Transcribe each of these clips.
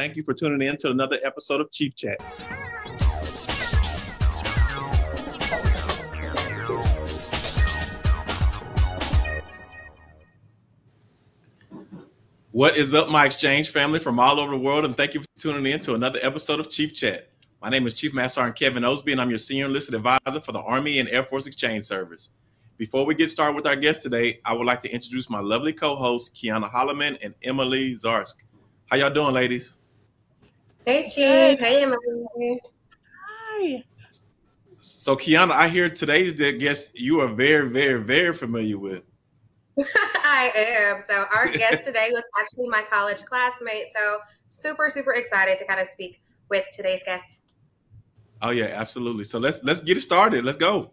Thank you for tuning in to another episode of Chief Chat. What is up, my exchange family from all over the world? And thank you for tuning in to another episode of Chief Chat. My name is Chief Master Sergeant Kevin Osby, and I'm your senior enlisted advisor for the Army and Air Force Exchange Service. Before we get started with our guest today, I would like to introduce my lovely co-hosts, Kiana Holloman and Emily Zarsk. How y'all doing, ladies? Hey, Chief. Hey, Emily. Hi. So, Kiana, I hear today's guest you are very, very, very familiar with. I am. So, our guest today was actually my college classmate. So, super, super excited to kind of speak with today's guest. Oh yeah, absolutely. So let's let's get it started. Let's go.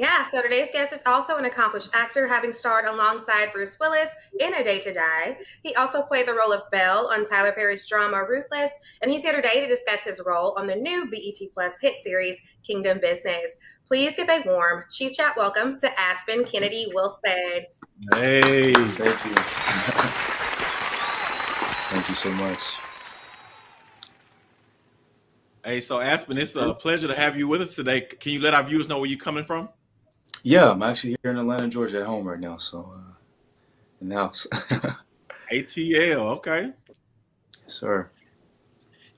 Yeah, so today's guest is also an accomplished actor, having starred alongside Bruce Willis in A Day to Die. He also played the role of Bell on Tyler Perry's drama Ruthless, and he's here today to discuss his role on the new BET Plus hit series Kingdom Business. Please give a warm Chief Chat welcome to Aspen Kennedy Wilson. Hey, thank you. thank you so much. Hey, so Aspen, it's a pleasure to have you with us today. Can you let our viewers know where you're coming from? Yeah, I'm actually here in Atlanta, Georgia, at home right now. So, uh, in the house. ATL, okay. Yes, sir.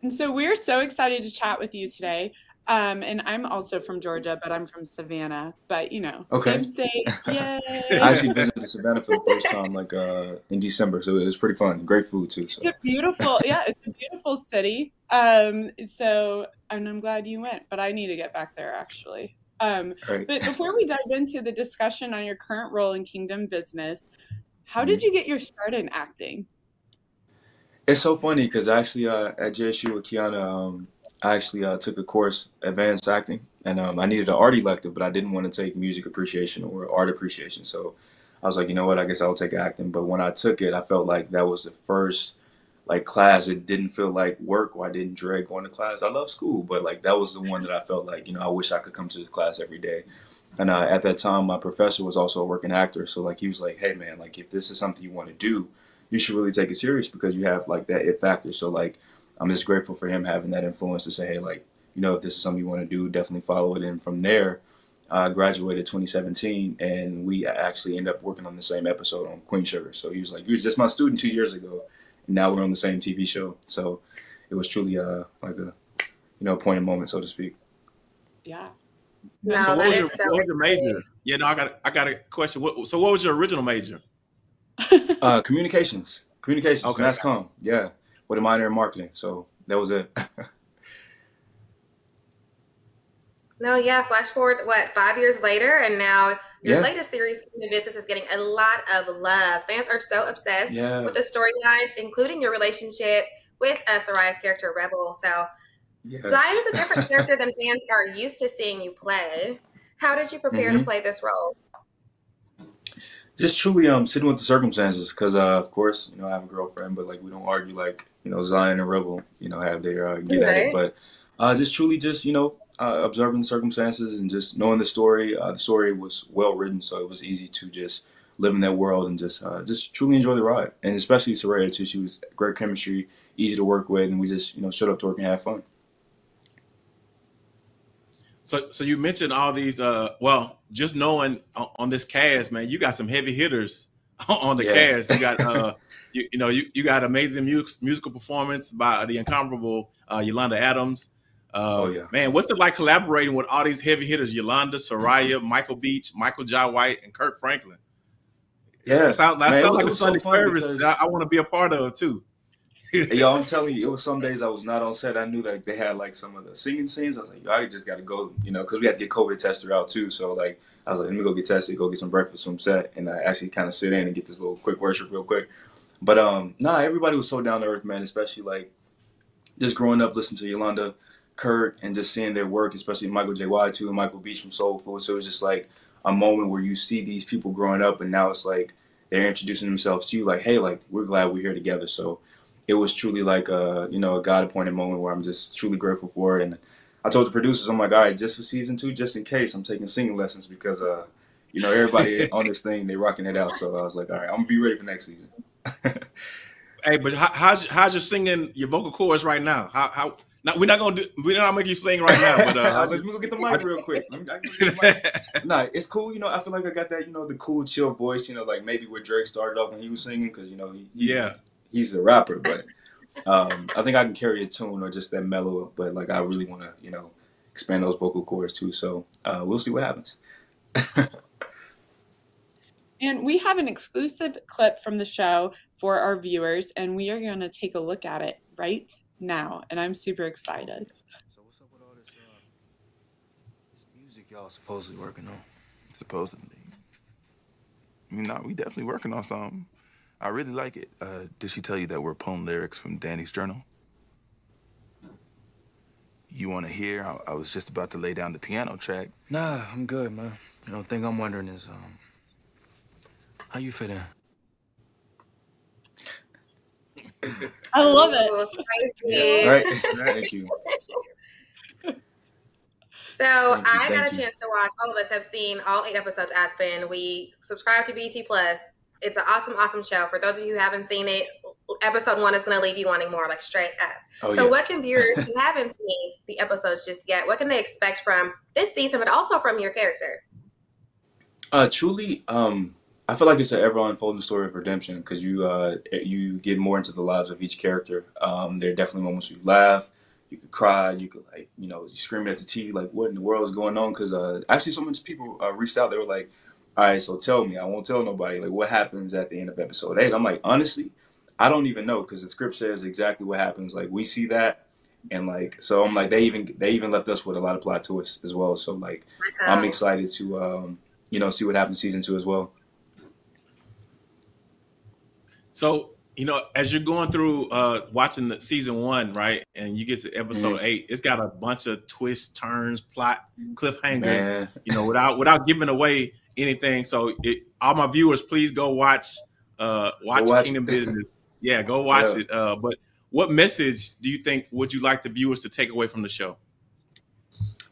And so we're so excited to chat with you today. Um, and I'm also from Georgia, but I'm from Savannah. But you know, okay. same state. Yay! I actually visited Savannah for the first time, like uh, in December, so it was pretty fun. Great food too. So. It's a beautiful, yeah, it's a beautiful city. Um, so, and I'm glad you went, but I need to get back there actually. Um, right. But before we dive into the discussion on your current role in Kingdom Business, how did mm-hmm. you get your start in acting? It's so funny because actually uh, at JSU with Kiana, um, I actually uh, took a course, advanced acting, and um, I needed an art elective, but I didn't want to take music appreciation or art appreciation. So I was like, you know what, I guess I'll take acting. But when I took it, I felt like that was the first like class. It didn't feel like work or I didn't dread going to class. I love school, but like that was the one that I felt like, you know, I wish I could come to this class every day. And uh, at that time, my professor was also a working actor. So like he was like, hey man, like if this is something you want to do, you should really take it serious because you have like that it factor. So like I'm just grateful for him having that influence to say, hey, like, you know, if this is something you want to do, definitely follow it. And from there, I graduated 2017, and we actually ended up working on the same episode on Queen Sugar. So he was like, he was just my student two years ago, and now we're on the same TV show. So it was truly uh, like a, you know, point poignant moment, so to speak. Yeah. No, so what was, your, so what was your major? Yeah, no, I got I got a question. What, so what was your original major? uh, communications. Communications. Okay. Mass comm. Yeah with a minor in marketing. So that was it. no, yeah. Flash forward, what five years later, and now your yeah. latest series, Kingdom Business, is getting a lot of love. Fans are so obsessed yeah. with the storylines, including your relationship with uh, Serayah's character Rebel. So yes. Zion is a different character than fans are used to seeing you play. How did you prepare mm-hmm. to play this role? just truly um sitting with the circumstances because uh of course you know I have a girlfriend but like we don't argue like you know Zion and Rebel you know have their uh, get right. at it but uh just truly just you know uh, observing the circumstances and just knowing the story uh, the story was well written so it was easy to just live in that world and just uh, just truly enjoy the ride and especially Serayah too she was great chemistry easy to work with and we just you know showed up to work and have fun. So, so you mentioned all these. Uh, well, just knowing on, on this cast, man, you got some heavy hitters on the yeah. cast. You got, uh, you, you know, you, you got amazing music, musical performance by the incomparable uh, Yolanda Adams. Uh, oh yeah, man, what's it like collaborating with all these heavy hitters? Yolanda, Serayah, Michael Beach, Michael Jai White, and Kirk Franklin. Yeah, that sounds, that sounds like a Sunday so service that I, I want to be a part of too yo, I'm telling you, it was some days I was not on set. I knew that they had like some of the singing scenes. I was like, yo, I just got to go, you know, because we had to get COVID tested out too. So like, I was like, let me go get tested, go get some breakfast from set, and I actually kind of sit in and get this little quick worship real quick. But um, nah, everybody was so down to earth, man. Especially like just growing up listening to Yolanda, Kirk, and just seeing their work, especially Michael Jai White too, and Michael Beach from Soul Food. So it was just like a moment where you see these people growing up, and now it's like they're introducing themselves to you, like, hey, like we're glad we're here together. So it was truly like a you know a God appointed moment where I'm just truly grateful for it. And I told the producers, I'm like, all right, just for season two, just in case, I'm taking singing lessons because uh you know everybody on this thing they rocking it out. So I was like, all right, I'm gonna be ready for next season. Hey, but how, how's how's your singing your vocal cords right now? How how? Now, we're not gonna do. We're not gonna make you sing right now. But uh, let me go get the mic real quick. nah, it's cool. You know, I feel like I got that. You know, the cool, chill voice. You know, like maybe where Drake started off when he was singing, because you know, he, he, yeah, he's a rapper. But um, I think I can carry a tune or just that mellow. But like, I really want to, you know, expand those vocal cords too. So uh, we'll see what happens. And we have an exclusive clip from the show for our viewers, and we are going to take a look at it right now. And I'm super excited. So, what's up with all this, uh, this music y'all supposedly working on? Supposedly. I mean, no, we definitely working on something. I really like it. Uh, did she tell you that we're pulling lyrics from Danny's journal? You want to hear? I, I was just about to lay down the piano track. Nah, I'm good, man. You know, thing I'm wondering is, um, how you fit in? I love it. Ooh, right. Thank you. So Thank I got a chance to watch. All of us have seen all eight episodes. Aspen. We subscribe to BET Plus. It's an awesome, awesome show. For those of you who haven't seen it, episode one is going to leave you wanting more, like straight up. Oh, so, yeah. what can viewers who haven't seen the episodes just yet? What can they expect from this season, but also from your character? Uh, truly, um, I feel like it's an ever unfolding story of redemption because you uh, you get more into the lives of each character. Um, there are definitely moments you laugh, you could cry, you could like you know you scream at the TV like what in the world is going on? Because uh, actually, so many people uh, reached out. They were like, "All right, so tell me. I won't tell nobody. Like what happens at the end of episode eight? I'm like, honestly, I don't even know because the script says exactly what happens. Like we see that. And like so, I'm like they even they even left us with a lot of plot twists as well. So like, I'm excited to um, you know see what happens season two as well. So you know, as you're going through uh watching the season one, right, and you get to episode mm-hmm. eight, it's got a bunch of twists, turns, plot, cliffhangers. Man. You know, without without giving away anything. So, it, all my viewers, please go watch uh watch, watch Kingdom Business. Yeah, go watch yeah. it. Uh, but what message do you think would you like the viewers to take away from the show?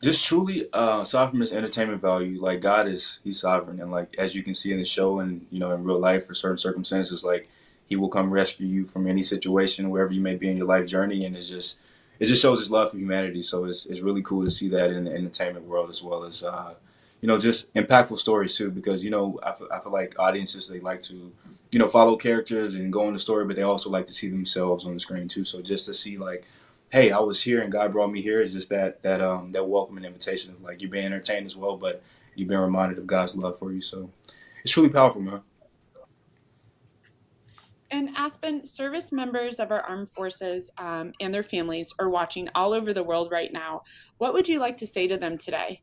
Just truly, uh, aside from its entertainment value, like God is He's sovereign, and like as you can see in the show, and you know in real life for certain circumstances, like he will come rescue you from any situation, wherever you may be in your life journey, and it's just it just shows his love for humanity. So it's it's really cool to see that in the entertainment world as well as uh, you know just impactful stories too. Because you know I feel, I feel like audiences they like to you know follow characters and go on the story, but they also like to see themselves on the screen too. So just to see like hey, I was here and God brought me here is just that that um that welcoming invitation of like you're being entertained as well, but you've been reminded of God's love for you. So it's truly powerful, man. And Aspen, service members of our armed forces um, and their families are watching all over the world right now. What would you like to say to them today?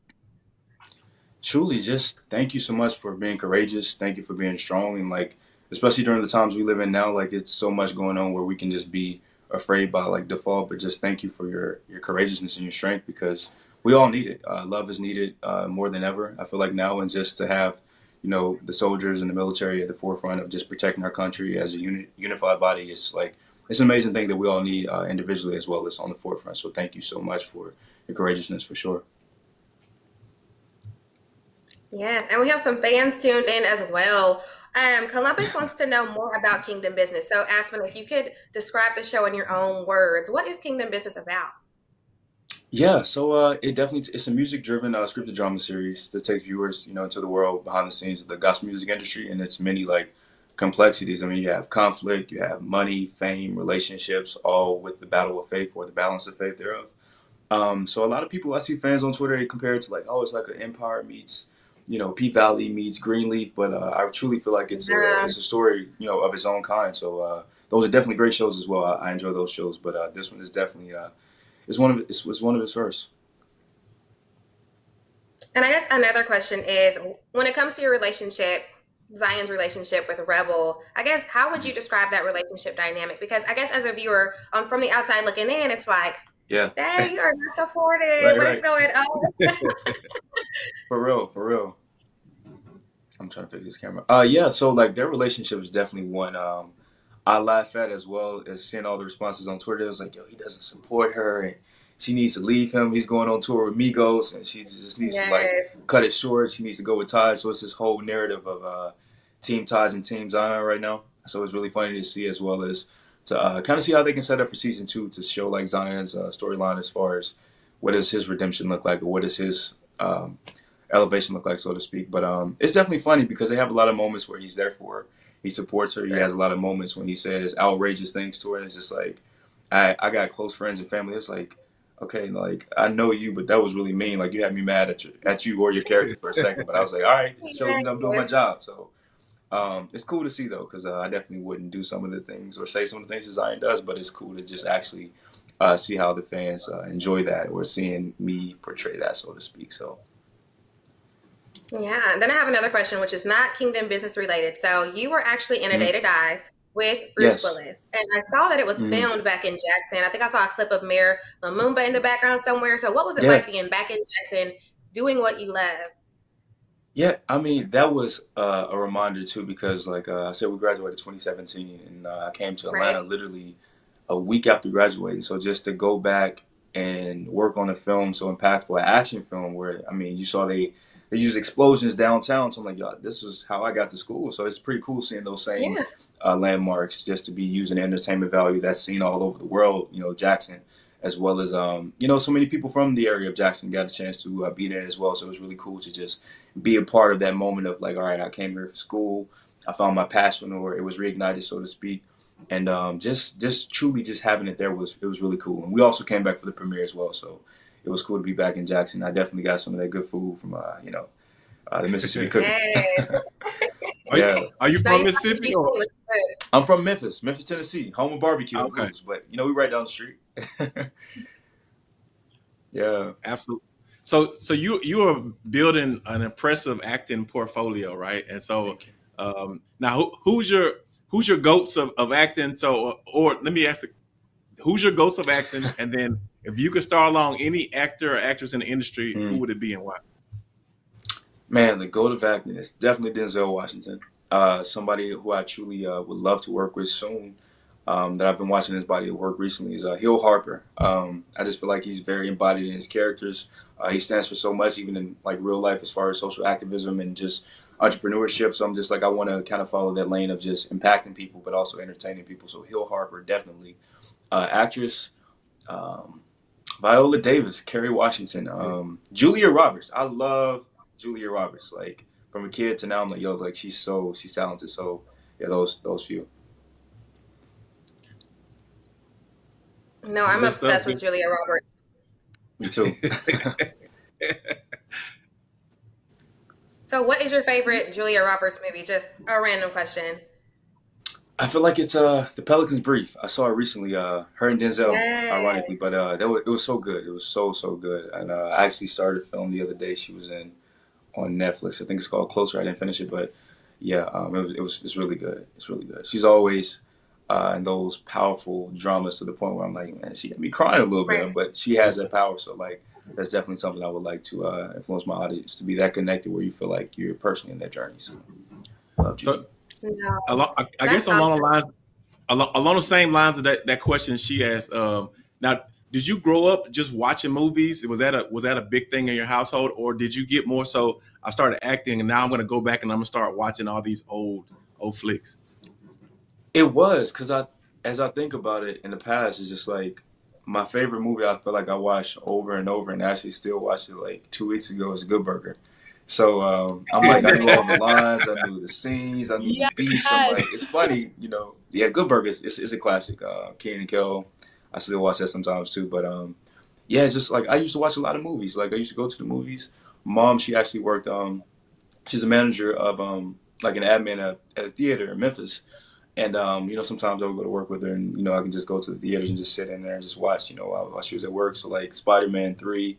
Truly, just thank you so much for being courageous. Thank you for being strong. And, like, especially during the times we live in now, like, it's so much going on where we can just be afraid by, like, default. But just thank you for your, your courageousness and your strength because we all need it. Uh, love is needed uh, more than ever. I feel like now, and just to have you know the soldiers and the military at the forefront of just protecting our country as a uni- unified body is like it's an amazing thing that we all need uh, individually as well as on the forefront. So thank you so much for your courageousness for sure. Yes, and we have some fans tuned in as well. Um, Columbus wants to know more about Kingdom Business. So, Aspen, if you could describe the show in your own words, what is Kingdom Business about? Yeah, so uh, it definitely it's a music-driven uh, scripted drama series that takes viewers, you know, into the world behind the scenes of the gospel music industry and its many like complexities. I mean, you have conflict, you have money, fame, relationships, all with the battle of faith or the balance of faith thereof. Um, so a lot of people I see fans on Twitter they compare it to like, oh, it's like an Empire meets, you know, P Valley meets Greenleaf, but uh, I truly feel like it's a it's a story, you know, of its own kind. So uh, those are definitely great shows as well. I, I enjoy those shows, but uh, this one is definitely uh, it's one of it's, it's one of his first. And I guess another question is when it comes to your relationship, Zion's relationship with Rebel, I guess how would you describe that relationship dynamic? Because I guess as a viewer, um, from the outside looking in, it's like, yeah, dang, you are not supportive. right, what right. is going on? for real, for real. I'm trying to fix this camera. Uh, yeah. So like their relationship is definitely one. Um, I laugh at as well as seeing all the responses on Twitter. It was like, yo, he doesn't support her and she needs to leave him. He's going on tour with Migos and she just needs yes. to like cut it short. She needs to go with Ties. So it's this whole narrative of uh, Team Ties and Team Zion right now. So it's really funny to see as well as to uh, kind of see how they can set up for season two to show like Zion's uh, storyline as far as what does his redemption look like or what does his um, elevation look like, so to speak. But um, it's definitely funny because they have a lot of moments where he's there for. He supports her. He has a lot of moments when he says outrageous things to her. And it's just like, I, I got close friends and family. It's like, okay, like I know you, but that was really mean. Like you had me mad at you, at you or your character for a second. But I was like, all right, shows me I'm doing my job. So um, it's cool to see though, because uh, I definitely wouldn't do some of the things or say some of the things that Zion does, but it's cool to just actually uh, see how the fans uh, enjoy that or seeing me portray that, so to speak. So. Yeah. Then I have another question, which is not Kingdom business related. So you were actually in a day to die with Bruce yes. Willis, and I saw that it was mm filmed back in Jackson. I think I saw a clip of Mayor Lumumba in the background somewhere. So what was it yeah. like being back in Jackson, doing what you love? Yeah, I mean that was uh, a reminder too because, like uh, I said, we graduated 2017, and uh, I came to Atlanta right. literally a week after graduating. So just to go back and work on a film so impactful, an action film where I mean, you saw they they use explosions downtown. So I'm like, yo, this is how I got to school. So it's pretty cool seeing those same yeah. uh, landmarks just to be using entertainment value that's seen all over the world. You know, Jackson, as well as um, you know, so many people from the area of Jackson got a chance to uh, be there as well. So it was really cool to just be a part of that moment of like, all right, I came here for school. I found my passion, or it was reignited, so to speak. And um, just, just truly, just having it there was it was really cool. And we also came back for the premiere as well, so it was cool to be back in Jackson. I definitely got some of that good food from uh, you know uh, the Mississippi cooking. are, yeah. you, are you from Mississippi? Or? I'm from Memphis, Memphis, Tennessee, home of barbecue. Okay. but you know we right down the street. yeah, absolutely. So, so you you are building an impressive acting portfolio, right? And so, um, now who, who's your who's your goats of, of acting? So, or let me ask, who's your ghost of acting? And then, if you could star along any actor or actress in the industry, mm. who hmm. would it be and why? Man, the goat of acting is definitely Denzel Washington. Uh, somebody who I truly uh, would love to work with soon. Um, that I've been watching his body of work recently is uh, Hill Harper. Um, I just feel like he's very embodied in his characters. Uh, he stands for so much, even in like real life, as far as social activism and just entrepreneurship. So I'm just like I want to kind of follow that lane of just impacting people, but also entertaining people. So Hill Harper, definitely. Uh, actress, um, Viola Davis, Kerry Washington, um, Julia Roberts. I love Julia Roberts. Like from a kid to now, I'm like, yo, like she's so she's talented. So yeah, those those few. No, I'm obsessed with Julia Roberts. Me too. so, what is your favorite Julia Roberts movie? Just a random question. I feel like it's uh the Pelican's Brief. I saw it recently. Uh, her and Denzel, Yay. ironically, but uh, that was, it was so good. It was so so good. And uh, I actually started a film the other day. She was in on Netflix. I think it's called Closer. I didn't finish it, but yeah, um, it was it was it's really good. It's really good. She's always uh, in those powerful dramas to the point where I'm like, man, she got me crying a little right. bit, but she has that power. So like, that's definitely something I would like to uh, influence my audience to be that connected where you feel like you're personally in that journey. So, so no. along, I, I guess along the lines, along, along, the same lines of that, that question she asked. Um, now, did you grow up just watching movies? Was that a was that a big thing in your household, or did you get more so? I started acting, and now I'm going to go back and I'm going to start watching all these old old flicks. It was because I, as I think about it in the past, it's just like my favorite movie. I feel like I watched over and over, and actually still watched it like two weeks ago. Is Good Burger. So um, I'm like, I knew all the lines, I knew the scenes, I knew yes. the beats. I'm like, it's funny, you know. Yeah, Good Burger is it's, it's a classic. Uh, and Kel, I still watch that sometimes too. But um, yeah, it's just like I used to watch a lot of movies. Like I used to go to the movies. Mom, she actually worked. Um, she's a manager of um, like an admin at, at a theater in Memphis. And um, you know, sometimes I would go to work with her, and you know, I can just go to the theaters and just sit in there and just watch. You know, while, while she was at work. So like Spider Man three,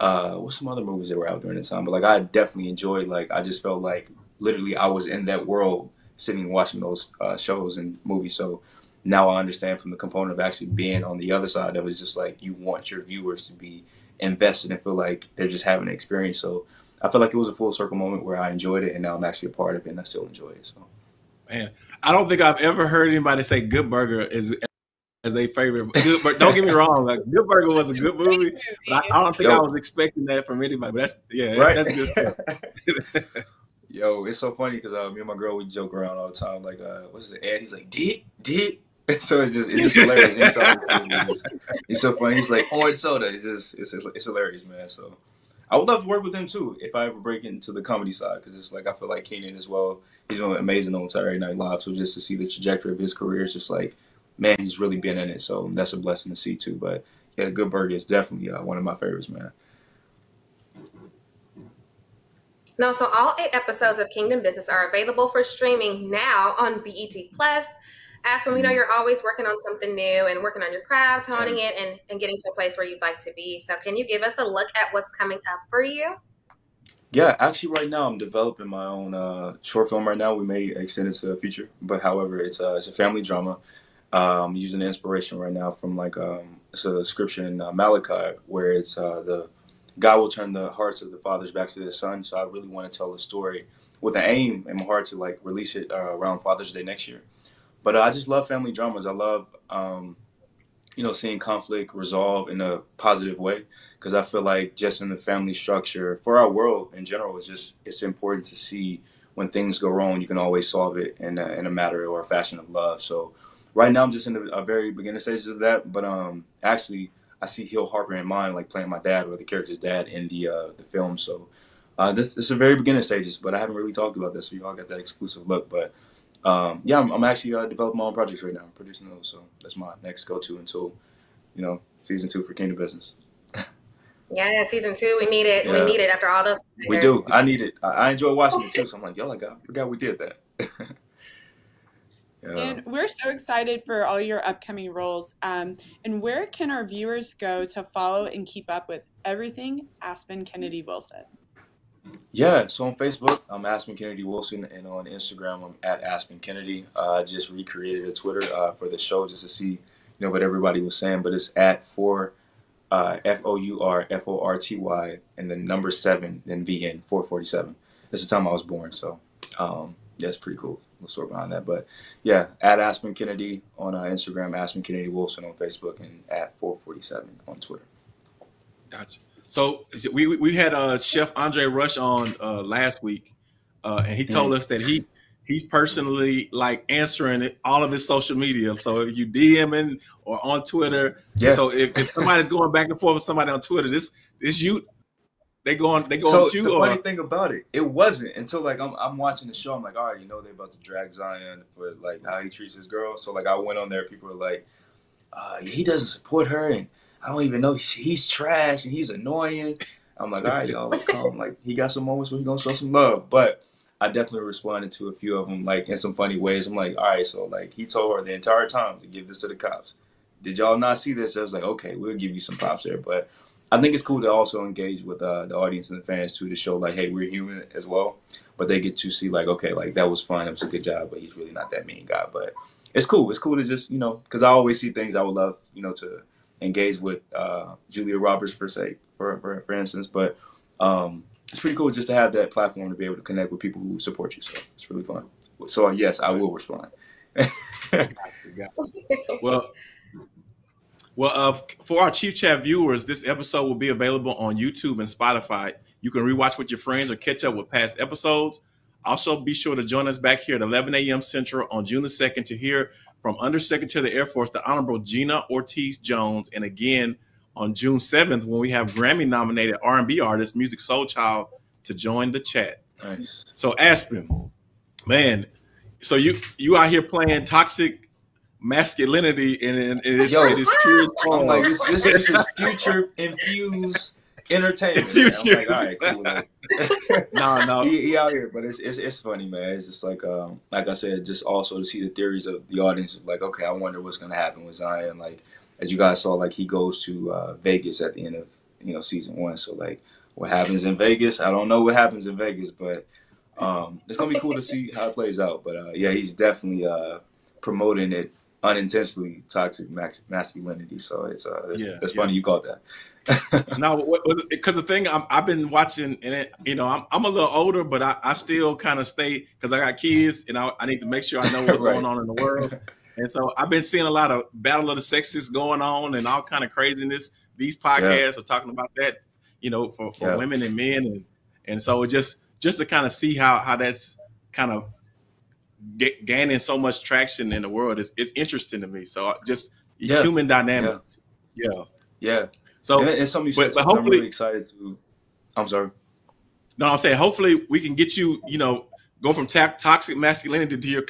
uh, what's some other movies that were out during the time? But like I definitely enjoyed. Like I just felt like literally I was in that world, sitting watching those uh, shows and movies. So now I understand from the component of actually being on the other side of it, it's just like you want your viewers to be invested and feel like they're just having an experience. So I feel like it was a full circle moment where I enjoyed it, and now I'm actually a part of it, and I still enjoy it. So, man, I don't think I've ever heard anybody say Good Burger is as their favorite. Good, but don't get me wrong, like Good Burger was a good movie. I, I, don't think Yo. I was expecting that from anybody. But that's yeah, right. that's, good stuff. Yo, it's so funny because uh, me and my girl we joke around all the time. Like, uh, what's the ad? he's like, did did so it's just it's just hilarious. It's, it's so funny. He's like orange soda. It's just it's it's hilarious, man. So I would love to work with him too if I ever break into the comedy side because it's like I feel like Kenan as well. He's doing amazing on Saturday Night Live. So just to see the trajectory of his career is just like, man, he's really been in it. So that's a blessing to see too. But yeah, Good Burger is definitely uh, one of my favorites, man. No, so all eight episodes of Kingdom Business are available for streaming now on BET Plus. Aspen, we know mm-hmm. you're always working on something new and working on your craft, honing it, and, and getting to a place where you'd like to be. So, can you give us a look at what's coming up for you? Yeah, actually, right now I'm developing my own uh, short film. Right now, we may extend it to a feature, but however, it's a it's a family drama. I'm using inspiration right now from like um, it's a scripture in uh, Malachi where it's uh, the God will turn the hearts of the fathers back to their sons. So I really want to tell a story with an aim in my heart to like release it uh, around Father's Day next year. But uh, I just love family dramas. I love, um, you know, seeing conflict resolve in a positive way because I feel like just in the family structure for our world in general, it's just it's important to see when things go wrong, you can always solve it in a, in a matter or a fashion of love. So right now, I'm just in a, a very beginner stages of that. But um, actually I see Hill Harper in mind, like playing my dad or the character's dad in the uh, the film. So uh, this, this is a very beginner stages, but I haven't really talked about this, so y'all got that exclusive look. But um, yeah, I'm, I'm actually uh, developing my own projects right now, I'm producing those. So that's my next go to until you know season two for Kingdom Business. yeah, season two, we need it. Yeah. We need it after all those. We do. I need it. I, I enjoy watching it too. So I'm like, yo, I got, forgot we did that. Yeah. And we're so excited for all your upcoming roles. Um, and where can our viewers go to follow and keep up with everything Aspen Kennedy Wilson? Yeah, so on Facebook, I'm Aspen Kennedy Wilson, and on Instagram, I'm at Aspen Kennedy. Uh, I just recreated a Twitter uh, for the show just to see, you know, what everybody was saying. But it's at four, uh, F O U R F O R T Y, and then number seven, then V N four forty seven. That's the time I was born, so um, yeah, it's pretty cool the story behind that. But yeah, at Aspen Kennedy on uh, Instagram, Aspen Kennedy Wilson on Facebook, and at 447 on Twitter. Gotcha. So we we had uh, Chef Andre Rush on uh, last week, uh, and he told mm-hmm. us that he he's personally like answering it, all of his social media. So if you DMing or on Twitter, yeah. So if, if somebody's going back and forth with somebody on Twitter, this this you they go on. They go so. The funny thing about it, it wasn't until like I'm, I'm watching the show. I'm like, all right, you know, they're about to drag Zion for like how he treats his girl. So like I went on there. People were like, uh, he doesn't support her, and I don't even know he's trash and he's annoying. I'm like, all right, y'all, calm. Like he got some moments where he gonna show some love, but I definitely responded to a few of them like in some funny ways. I'm like, all right, so like he told her the entire time to give this to the cops. Did y'all not see this? I was like, okay, we'll give you some props there, but I think it's cool to also engage with uh, the audience and the fans too to show like, hey, we're human as well. But they get to see like, okay, like that was fun, it was a good job, but he's really not that mean guy. But it's cool. It's cool to just you know, because I always see things I would love you know to engage with uh, Julia Roberts for sake for, for for instance. But um, it's pretty cool just to have that platform to be able to connect with people who support you. So it's really fun. So yes, I will respond. well, well, uh, for our Chief Chat viewers, this episode will be available on YouTube and Spotify. You can rewatch with your friends or catch up with past episodes. Also, be sure to join us back here at 11 a.m. Central on June the 2nd to hear from Undersecretary of the Air Force, the Honorable Gina Ortiz Jones, and again on June 7th when we have Grammy-nominated R&B artist Musiq Soulchild to join the chat. Nice. So Aspen, man, so you you out here playing toxic masculinity in, in, in its, Yo, in its purest form. Like this, this, this is future infused entertainment. Future. Like, all right, cool. no, no, he, he, out here, but it's, it's it's funny, man. It's just like um, like I said, just also to see the theories of the audience. Of like, okay, I wonder what's gonna happen with Zion. Like, as you guys saw, like he goes to uh, Vegas at the end of you know season one. So like, what happens in Vegas? I don't know what happens in Vegas, but um, it's gonna be cool to see how it plays out. But uh, yeah, he's definitely uh, promoting it unintentionally toxic masculinity. So it's uh, it's, yeah, it's yeah. funny you called that. no, because the thing i have been watching, and it, you know, I'm, I'm a little older, but I, I still kind of stay because I got kids, and I, I need to make sure I know what's right. going on in the world. And so I've been seeing a lot of battle of the sexes going on, and all kind of craziness. These podcasts yeah. are talking about that, you know, for, for women and men, and and so just just to kind of see how how that's kind of get, gaining so much traction in the world is it's interesting to me. So just yeah. human dynamics. Yeah. Yeah. yeah. So and it's something but, but hopefully, I'm really excited to. I'm sorry. No, I'm saying hopefully we can get you, you know, go from ta- toxic masculinity to your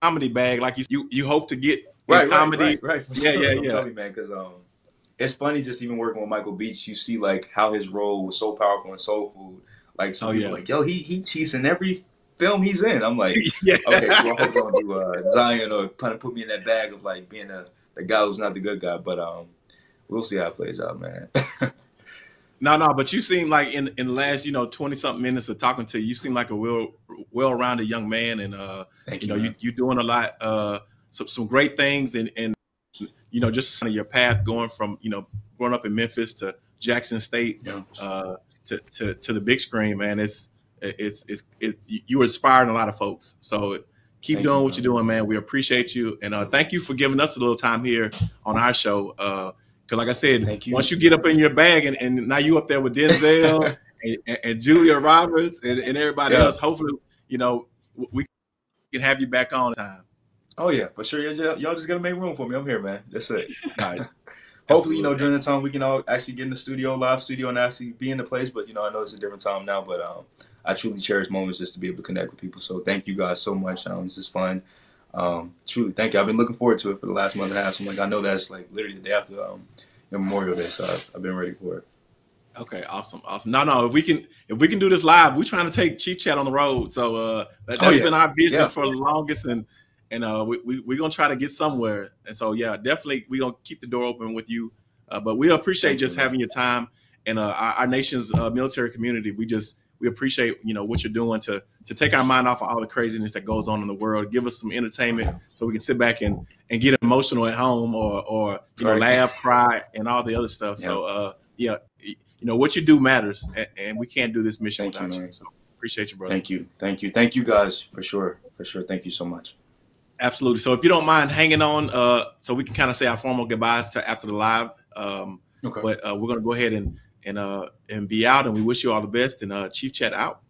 comedy bag, like you you, you hope to get right, comedy. Right, right, right. yeah, sure. yeah, yeah. Man, because um, it's funny just even working with Michael Beach. You see like how his role was so powerful in Soul Food. Like some oh, people yeah. like, yo, he he cheats in every film he's in. I'm like, yeah. okay, well, you don't do uh, Zion or kind of put me in that bag of like being a the guy who's not the good guy. But um, we'll see how it plays out, man. no, no, but you seem like in in the last you know twenty something minutes of talking to you, you seem like a well well rounded young man, and uh, Thank you, you know you you're doing a lot, uh, some some great things, and and you know just kind of your path going from you know growing up in Memphis to Jackson State, yeah. uh, to to to the big screen, man. It's it's it's it's you're inspiring a lot of folks. So keep thank doing you, what you're doing, man. We appreciate you, and uh, thank you for giving us a little time here on our show. Because, uh, like I said, thank you. once you get up in your bag, and, and now you up there with Denzel and, and, Julia Roberts and, and everybody yeah. else, hopefully, you know, we can have you back on time. Oh yeah, for sure. Y'all, y'all just gotta make room for me. I'm here, man. That's it. All right. Hopefully, you know, during the time we can all actually get in the studio, live studio, and actually be in the place. But you know, I know it's a different time now. But um, I truly cherish moments just to be able to connect with people. So thank you guys so much. Um, this is fun. Um, truly, thank you. I've been looking forward to it for the last month and a half. So I'm like, I know that's like literally the day after um, Memorial Day, so I've, I've, been ready for it. Okay, awesome, awesome. No, no, if we can, if we can do this live, we're trying to take Chief Chat on the road. So uh, that, has oh, yeah. been our vision yeah. for the longest, and and uh, we, we we're gonna try to get somewhere. And so yeah, definitely we're gonna keep the door open with you. Uh, but we appreciate thank just you, having your time and uh, our, our, nation's uh, military community. We just we appreciate you know what you're doing to to take our mind off of all the craziness that goes on in the world. Give us some entertainment so we can sit back and and get emotional at home or or you know laugh cry and all the other stuff. Yeah. so uh yeah you know what you do matters and, and we can't do this mission thank without you, you, so appreciate you brother. Thank you. Thank you. Thank you guys for sure. For sure. Thank you so much absolutely so if you don't mind hanging on uh so we can kind of say our formal goodbyes to after the live um okay. but uh, we're gonna go ahead and and uh and be out. And we wish you all the best. And uh, Chief Chat out.